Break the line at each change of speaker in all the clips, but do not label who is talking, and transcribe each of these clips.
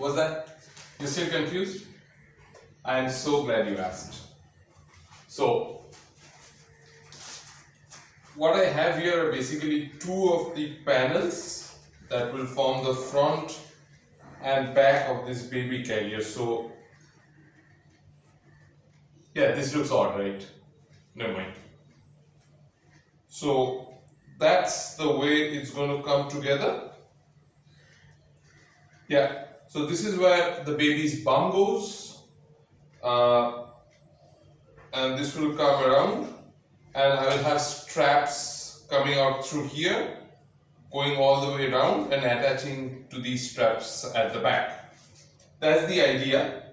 Was that? You're still confused? I am so glad you asked. So, what I have here are basically two of the panels that will form the front and back of this baby carrier. So, yeah, this looks odd, right? Never mind. So, that's the way it's going to come together. Yeah, so this is where the baby's bum goes. Uh, and this will come around and I will have straps coming out through here going all the way around and attaching to these straps at the back. That's the idea.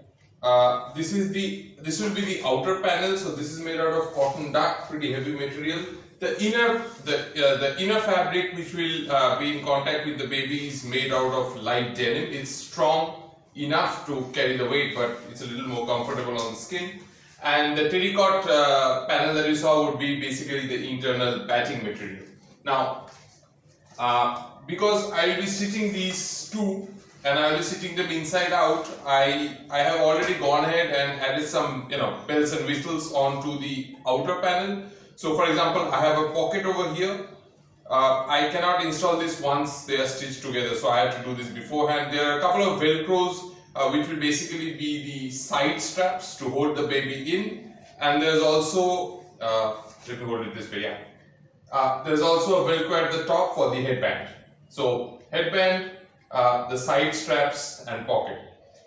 Uh, this is the this will be the outer panel so this is made out of cotton duck pretty heavy material the inner the uh, the inner fabric which will uh, be in contact with the baby is made out of light denim. It's strong enough to carry the weight but it's a little more comfortable on the skin. And the terrycotton uh, panel that you saw would be basically the internal batting material. Now uh, because I will be stitching these two and I will be stitching them inside out, I, I have already gone ahead and added some you know bells and whistles onto the outer panel. So for example, I have a pocket over here. Uh, I cannot install this once they are stitched together, so I have to do this beforehand. There are a couple of velcros uh, which will basically be the side straps to hold the baby in and there's also, uh, let me hold it this way, yeah. Uh, there's also a velcro at the top for the headband. So headband, uh, the side straps and pocket.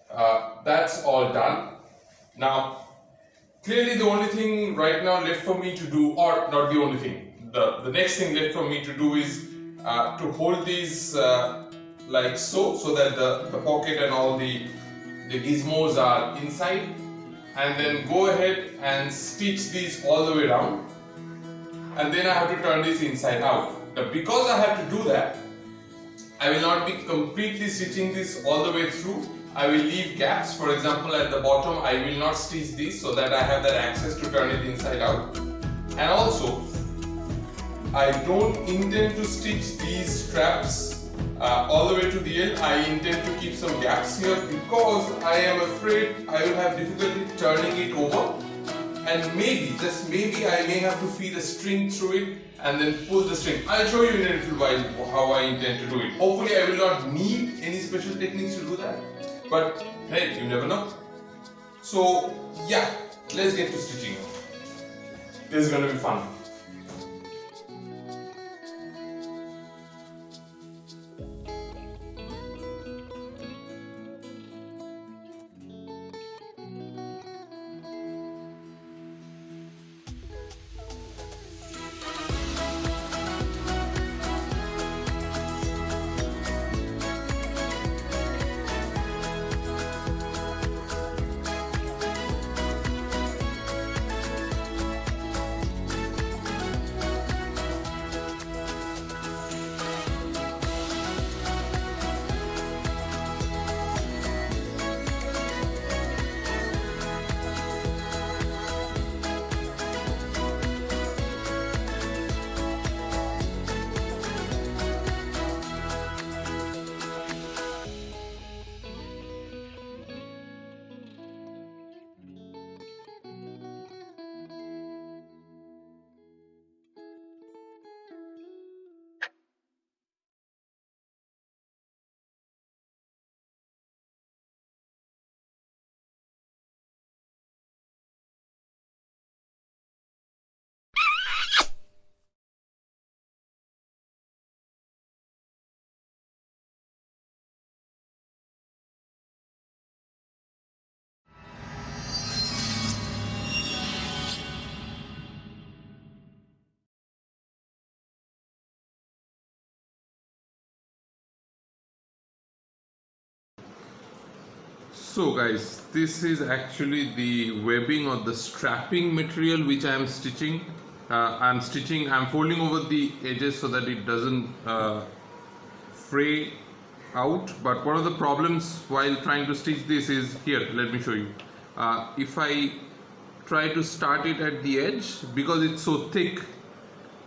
Uh, that's all done. Now, clearly the only thing right now left for me to do, or not the only thing, the, the next thing left for me to do is uh, to hold these uh, like so, so that the, the pocket and all the, the gizmos are inside and then go ahead and stitch these all the way around and then I have to turn this inside out. Now because I have to do that, I will not be completely stitching this all the way through. I will leave gaps. For example, at the bottom, I will not stitch this so that I have that access to turn it inside out. And also, I don't intend to stitch these straps uh, all the way to the end. I intend to keep some gaps here because I am afraid I will have difficulty turning it over and maybe, just maybe I may have to feed a string through it and then pull the string. I'll show you in a little while how I intend to do it. Hopefully I will not need any special techniques to do that. But hey, you never know. So yeah, let's get to stitching. This is to be fun. So guys, this is actually the webbing or the strapping material which I am stitching. Uh, I'm stitching, I'm folding over the edges so that it doesn't uh, fray out. But one of the problems while trying to stitch this is, here, let me show you. Uh, if I try to start it at the edge, because it's so thick,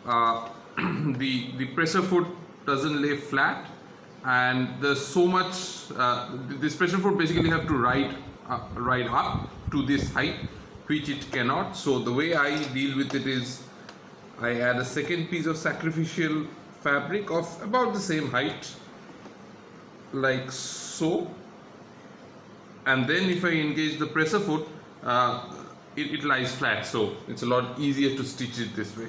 uh, the, the presser foot doesn't lay flat and there's so much uh, this presser foot basically have to ride uh, ride up to this height which it cannot. So the way I deal with it is I add a second piece of sacrificial fabric of about the same height like so. And then if I engage the presser foot uh, it, it lies flat. So it's a lot easier to stitch it this way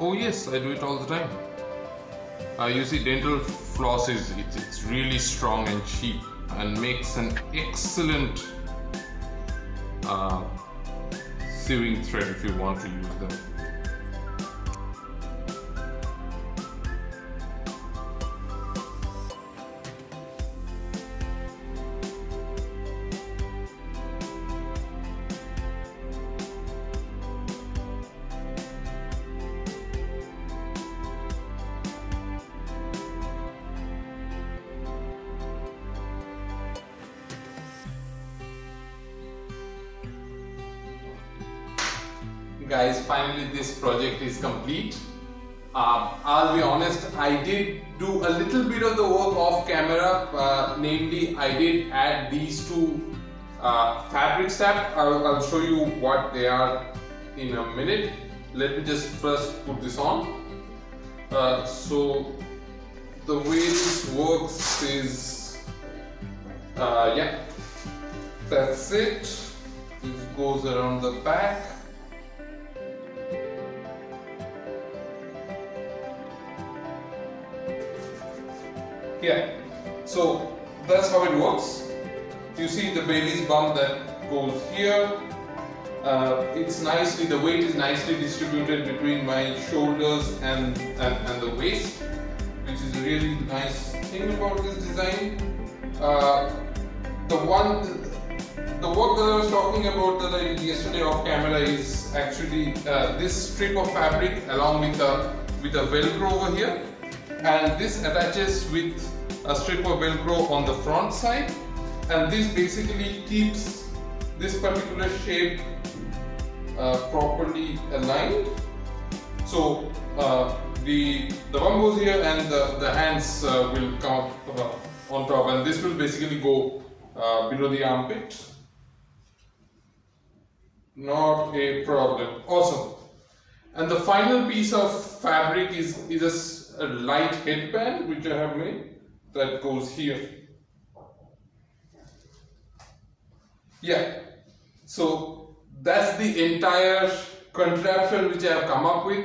Oh yes, I do it all the time. Uh, you see, dental floss is it's, it's really strong and cheap and makes an excellent uh, sewing thread if you want to use them. Guys finally this project is complete. Uh, I'll be honest I did do a little bit of the work off camera. Uh, namely I did add these two uh, fabric I'll, I'll show you what they are in a minute. Let me just first put this on. Uh, so the way this works is uh, yeah. That's it. This goes around the back Yeah, so that's how it works. You see the baby's bum that goes here. Uh, it's nicely, the weight is nicely distributed between my shoulders and, and, and the waist, which is a really nice thing about this design. Uh, the one, the work that I was talking about that I did yesterday off camera is actually uh, this strip of fabric along with a with a velcro over here and this attaches with a strip of velcro on the front side and this basically keeps this particular shape uh, properly aligned. So uh, the the bum goes here and the, the hands uh, will come up uh, on top and this will basically go uh, below the armpit. Not a problem. Awesome. And the final piece of fabric is, is a a light headband which I have made that goes here. Yeah, so that's the entire contraption which I have come up with.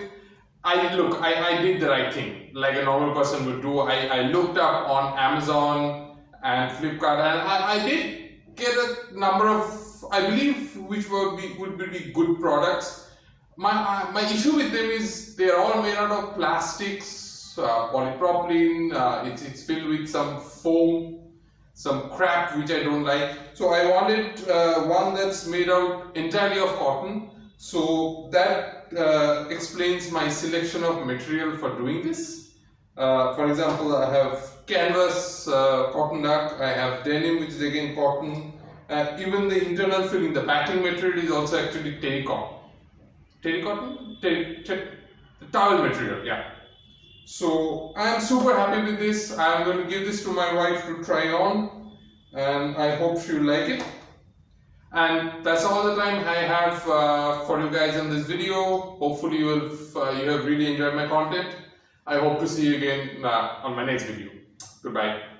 I look, I, I did the right thing, like a normal person would do. I, I looked up on Amazon and Flipkart, and I, I did get a number of, I believe, which would be would be good products. My my issue with them is they are all made out of plastics polypropylene, uh, it's, it's filled with some foam, some crap which I don't like. So I wanted uh, one that's made out entirely of cotton. So that uh, explains my selection of material for doing this. Uh, for example, I have canvas, uh, cotton duck, I have denim which is again cotton, even the internal filling, the packing material is also actually terrycotton. Terrycotton? Terry, ter towel material, yeah. So I am super happy with this. I am going to give this to my wife to try on and I hope she will like it. And that's all the time I have uh, for you guys in this video. Hopefully you, will, uh, you have really enjoyed my content. I hope to see you again uh, on my next video. Goodbye.